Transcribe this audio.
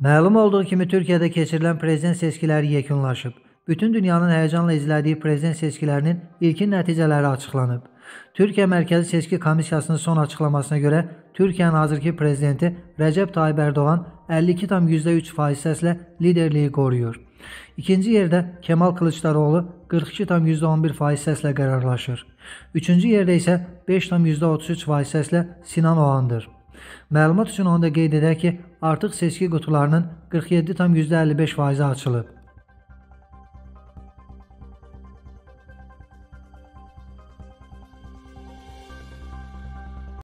Məlum olduğu kimi Türkiyədə keçirilən prezident seçkiləri yekunlaşıb. Bütün dünyanın həyəcanla izlədiyi prezident seçkilərinin ilkin nəticələri açıqlanıb. Türkiyə Mərkəzi Seçki Komissiyasının son açıqlamasına görə Türkiyənin hazırki prezidenti Rəcəb Tayyib Ərdoğan 52,3% səslə liderliyi qoruyur. İkinci yerdə Kemal Kılıçdaroğlu 42,11% səslə qərarlaşır. Üçüncü yerdə isə 5,33% səslə Sinan Oğandır. Məlumat üçün onu da qeyd edək ki, artıq seçki qutularının 47,55%-i açılıb.